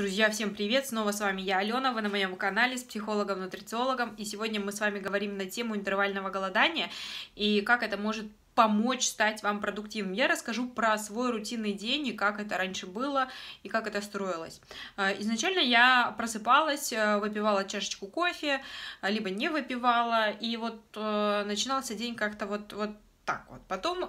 Друзья, всем привет! Снова с вами я, Алена, вы на моем канале с психологом-нутрициологом, и сегодня мы с вами говорим на тему интервального голодания и как это может помочь стать вам продуктивным. Я расскажу про свой рутинный день и как это раньше было и как это строилось. А, изначально я просыпалась, э, выпивала чашечку кофе, либо не выпивала, и вот э, начинался день как-то вот, вот так вот. Потом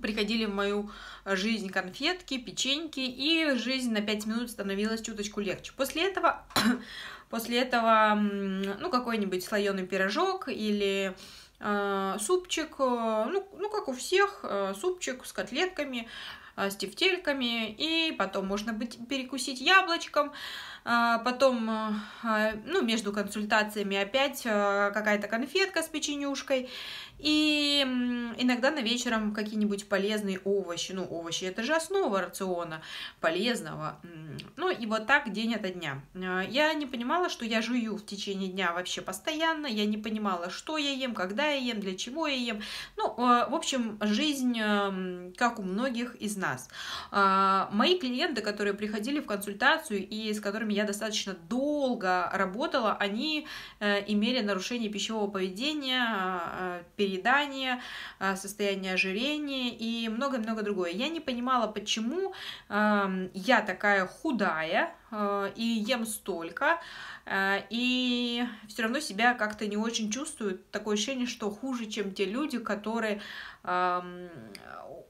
приходили в мою жизнь конфетки, печеньки, и жизнь на 5 минут становилась чуточку легче. После этого, после этого ну, какой-нибудь слоеный пирожок или э, супчик, э, ну, ну, как у всех, э, супчик с котлетками, э, с тефтельками, и потом можно быть перекусить яблочком, потом, э, ну, между консультациями опять э, какая-то конфетка с печенюшкой, и иногда на вечером какие-нибудь полезные овощи. Ну, овощи это же основа рациона полезного. Ну и вот так день ото дня. А, я не понимала, что я жую в течение дня вообще постоянно. Я не понимала, что я ем, когда я ем, для чего я ем. Ну, а, в общем, жизнь, как у многих из нас. А, мои клиенты, которые приходили в консультацию и с которыми я достаточно долго работала, они э, имели нарушение пищевого поведения, переедание, а, состояние ожирения и много-много другое. Я не понимала, почему я такая худая а, и ем столько, а, и все равно себя как-то не очень чувствую. Такое ощущение, что хуже, чем те люди, которые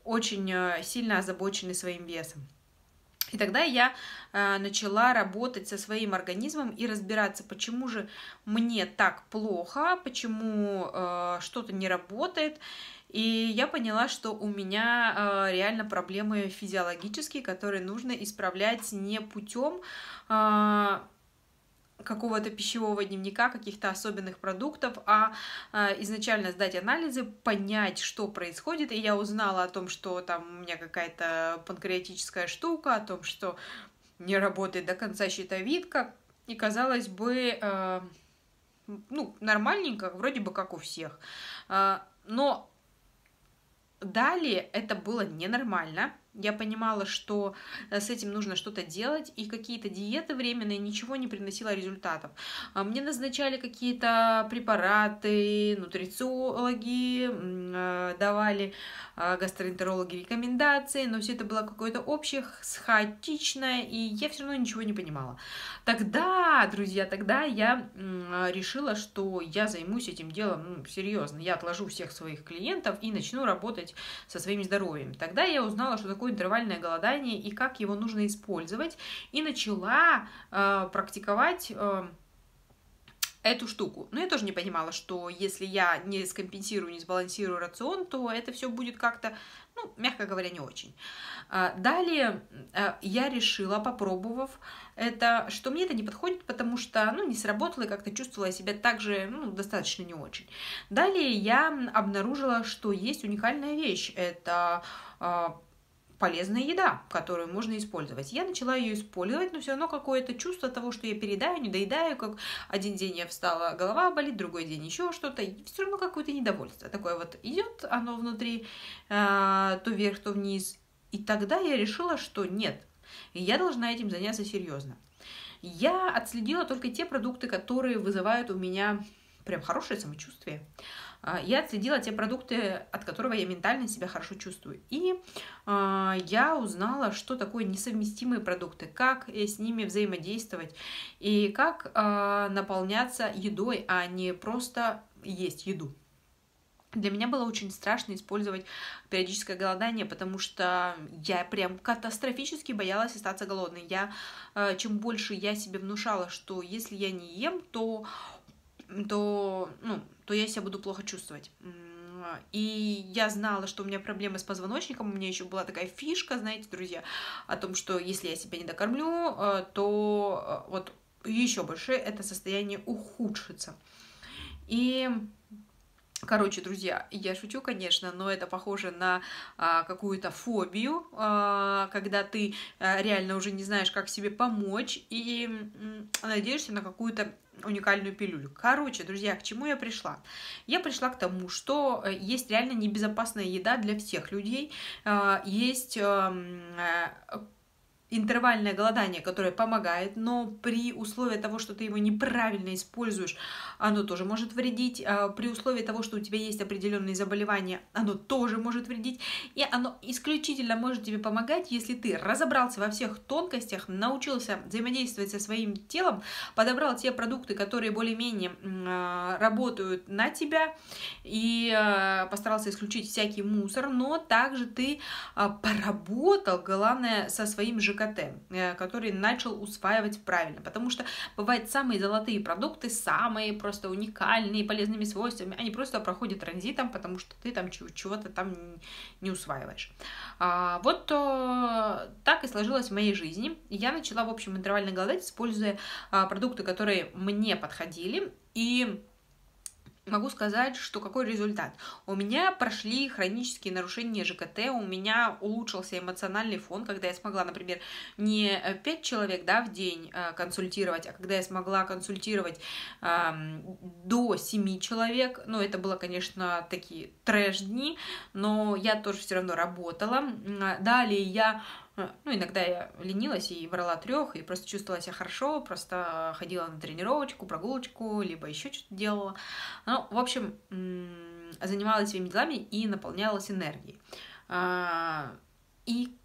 очень сильно озабочены своим весом. И тогда я э, начала работать со своим организмом и разбираться, почему же мне так плохо, почему э, что-то не работает. И я поняла, что у меня э, реально проблемы физиологические, которые нужно исправлять не путем э, какого-то пищевого дневника, каких-то особенных продуктов, а, а изначально сдать анализы, понять, что происходит. И я узнала о том, что там у меня какая-то панкреатическая штука, о том, что не работает до конца щитовидка. И казалось бы, э, ну, нормальненько, вроде бы как у всех. Э, но далее это было ненормально я понимала, что э, с этим нужно что-то делать, и какие-то диеты временные ничего не приносило результатов. А мне назначали какие-то препараты, нутрициологи, э, давали э, гастроэнтерологи рекомендации, но все это было какое-то общее, хаотичное, и я все равно ничего не понимала. Тогда, друзья, тогда я решила, что я займусь этим делом ну, серьезно. Я отложу всех своих клиентов и начну работать со своим здоровьем. Тогда я узнала, что такое такое интервальное голодание и как его нужно использовать, и начала э, практиковать э, эту штуку. Но я тоже не понимала, что если я не скомпенсирую, не сбалансирую рацион, то это все будет как-то, ну, мягко говоря, не очень. А, далее э, я решила, попробовав это, что мне это не подходит, потому что, ну, не сработало, и как-то чувствовала себя также, ну, достаточно не очень. Далее я обнаружила, что есть уникальная вещь. Это а, полезная еда, которую можно использовать. Я начала ее использовать, но все равно какое-то чувство того, что я передаю, не доедаю, как один день я встала, голова болит, другой день еще что-то, все равно какое-то недовольство. Такое вот идет оно внутри, э, то вверх, то вниз. И тогда я решила, что нет, я должна этим заняться серьезно. Я отследила только те продукты, которые вызывают у меня прям хорошее самочувствие. А, я отследила те продукты, от которого я ментально себя хорошо чувствую. И э, я узнала, что такое несовместимые продукты, как с ними взаимодействовать и как э, наполняться едой, а не просто есть еду. Для меня было очень страшно использовать периодическое голодание, потому что я прям катастрофически боялась остаться голодной. Я, чем больше я себе внушала, что если я не ем, то то, ну, то я себя буду плохо чувствовать. И я знала, что у меня проблемы с позвоночником. У меня еще была такая фишка, знаете, друзья, о том, что если я себя не докормлю, э, то э, вот еще больше это состояние ухудшится. И Короче, друзья, я шучу, конечно, но это похоже на а, какую-то фобию, а, когда ты а, реально уже не знаешь, как себе помочь, и м, надеешься на какую-то уникальную пилюлю. Короче, друзья, к чему я пришла? Я пришла к тому, что э, есть реально небезопасная еда для всех людей, а, есть э, интервальное голодание, которое помогает, но при условии того, что ты его неправильно используешь, оно тоже может вредить. А, при условии того, что у тебя есть определенные заболевания, оно тоже может вредить. И оно исключительно может тебе помогать, если ты разобрался во всех тонкостях, научился взаимодействовать со своим телом, подобрал те продукты, которые более-менее а, работают на тебя, и а, постарался исключить всякий мусор, но также ты поработал, главное, со своим ЖК КТ, э, который начал усваивать правильно. Потому что бывают самые золотые продукты, самые просто уникальные, полезными свойствами, они просто проходят транзитом, потому что ты там чего-то там не усваиваешь. А, вот э, так и сложилось в моей жизни. Я начала, в общем, интервально голодать, используя а, продукты, которые мне подходили. И Могу сказать, что какой результат. У меня прошли хронические нарушения ЖКТ, у меня улучшился эмоциональный фон, когда я смогла, например, не 5 человек да, в день э, консультировать, а когда я смогла консультировать э, до 7 человек. Ну, это было, конечно, такие трэш-дни, но я тоже все равно работала. Далее я Э, ну, иногда я ленилась и брала трех, и просто чувствовала себя хорошо, просто ходила на тренировочку, прогулочку, либо еще что-то делала. Ну, в общем, занималась своими делами и наполнялась энергией. А, и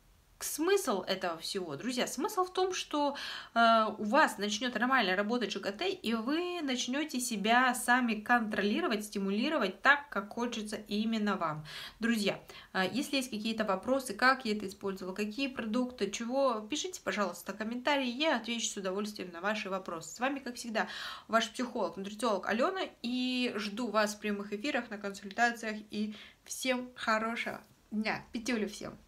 смысл этого всего, друзья, смысл в том, что э, у вас начнет нормально работать ЖКТ, и вы начнете себя сами контролировать, стимулировать так, как хочется именно вам. Друзья, э, если есть какие-то вопросы, как я это использовала, какие продукты, чего, пишите, пожалуйста, комментарии, я отвечу с удовольствием на ваши вопросы. С вами, как всегда, ваш психолог, нутрициолог Алена, и жду вас в прямых эфирах, на консультациях, и всем хорошего дня. Петюлю всем!